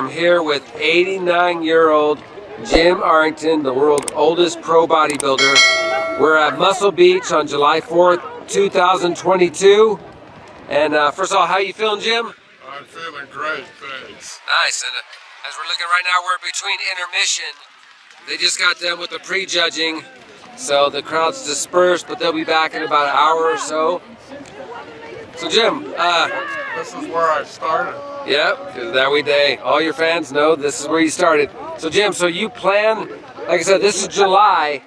I'm here with 89 year old Jim Arrington, the world's oldest pro bodybuilder. We're at Muscle Beach on July 4th, 2022. And uh, first of all, how you feeling, Jim? I'm feeling great, thanks. Nice. And uh, as we're looking right now, we're between intermission. They just got done with the pre-judging, so the crowd's dispersed, but they'll be back in about an hour or so. So, Jim, uh, This is where I started. Yep, that we day. All your fans know this is where you started. So Jim, so you plan, like I said, this is July.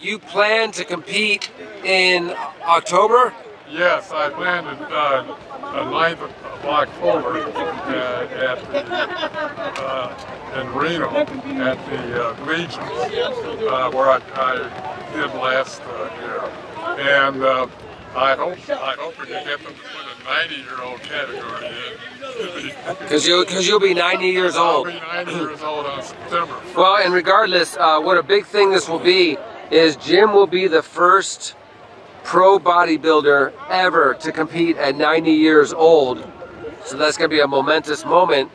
You plan to compete in October? Yes, I landed uh, the 9th of October uh, at the, uh, in Reno at the uh, Legions, uh, where I, I did last uh, year. And uh, I hope I hope we can get them to put a 90-year-old category in. Because you'll, cause you'll be 90 years I'll old. be 90 years old on September. Well, and regardless, uh, what a big thing this will be is Jim will be the first pro bodybuilder ever to compete at 90 years old. So that's going to be a momentous moment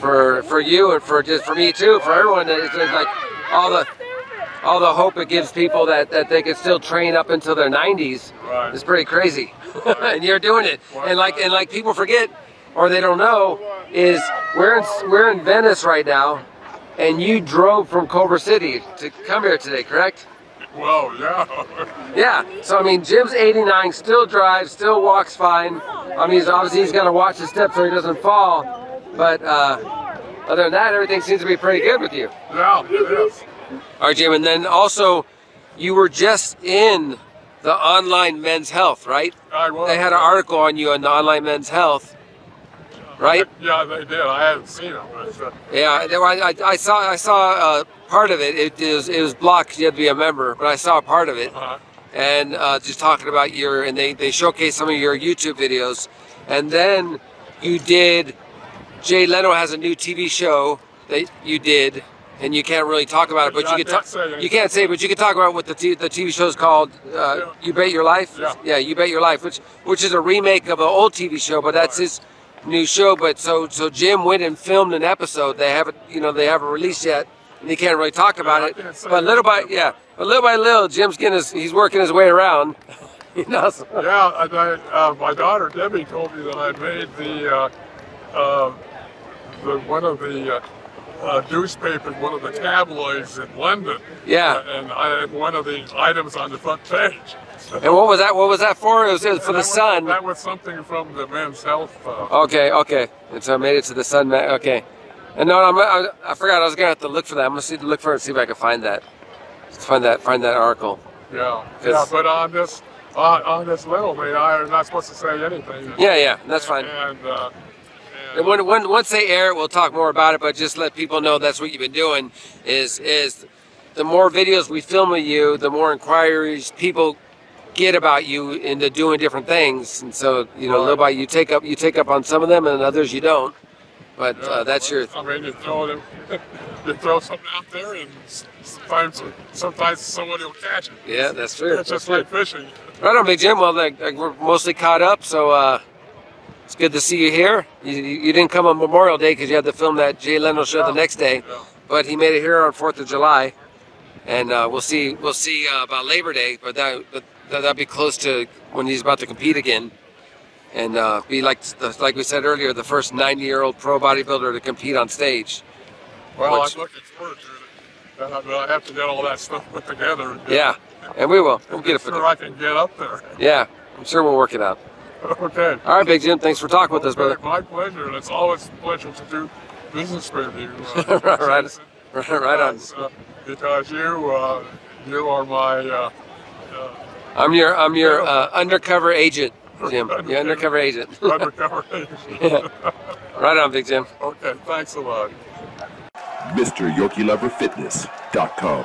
for for you and for just for me too, for everyone. It's like all the all the hope it gives people that, that they can still train up until their 90s. Right. It's pretty crazy, and you're doing it. And like and like people forget or they don't know is we're in we're in Venice right now, and you drove from Culver City to come here today, correct? Well, yeah. Yeah. So I mean, Jim's 89, still drives, still walks fine. I mean, he's obviously he's got to watch his steps so he doesn't fall. But uh, other than that, everything seems to be pretty good with you. yeah, it is. All right, Jim. And then also, you were just in the online Men's Health, right? I was. They had an article on you on the online Men's Health, right? Yeah, they did. I haven't seen them. But, uh, Yeah, I, I saw I saw uh, part of it. It is it was blocked. you had to be a member, but I saw part of it. uh, and uh, just talking about your and they they showcase some of your YouTube videos, and then you did. Jay Leno has a new TV show that you did, and you can't really talk about it, but Yeah, you can can't talk. say. You can't say, but you can talk about what the t- the TV show is called. Uh, you bet your life. Yeah. you bet your life, which which is a remake of an old TV show, but that's his new show. But so so Jim went and filmed an episode. They haven't you know they haven't released yet, and he can't really talk about it. But little by yeah, but little by little, Jim's getting his he's working his way around. you know. so- yeah, I, uh, my daughter Debbie told me that I made the, uh, uh, the one of the uh, uh, newspapers, one of the tabloids in London. Yeah. Uh, and I had one of the items on the front page. And what was that? What was that for? It was, it was for the was- sun. That was something from the Men's Health. Uh, Okay, okay. And so I made it to the sun. Okay. And no, I'm, I, I forgot. I was gonna have to look for that. I'm gonna see, look for it and see if I can find that. Let's find that. Find that article. Yeah. yeah. But on this, on, on this little thing, I'm not supposed to say anything. Yeah, yeah. That's fine. And, uh, And when, when, once they air it, we'll talk more about it. But just let people know that's what you've been doing. Is is the more videos we film of you, the more inquiries people get about you into doing different things. And so you know, little by you take up you take up on some of them, and others you don't. But uh, that's your I mean, you throw it, you throw something out there, and sometimes, sometimes someone will catch it. yeah, that's true. It's That's just true. like fishing. Right on, Big Jim. Well, like, like, we're mostly caught up, so uh, it's good to see you here. You, you didn't come on Memorial Day because you had to film that Jay Leno show the next day, but he made it here on Fourth of July, and uh, we'll see we'll see uh, about Labor Day, but that but that- that'll be close to when he's about to compete again, and uh, be like like we said earlier, the first 90 year old pro bodybuilder to compete on stage. Well, Which- I'm looking forward to it. Uh, but I have to get all that stuff put together. and Yeah, and we will. We'll get it sure I can get up there. Yeah, I'm sure we'll work it out. okay. All right, Big Jim. Thanks for talking with us, brother. Okay, My pleasure, and it's always a pleasure to do business with you. uh, Right, right. Right, right on. because, uh, because you, uh, you are my. Uh, uh, I'm your I'm your uh, undercover agent, Jim. Your undercover agent. undercover agent. right on, Big Jim. Okay, thanks a lot. MrYorkieLoverFitness.com.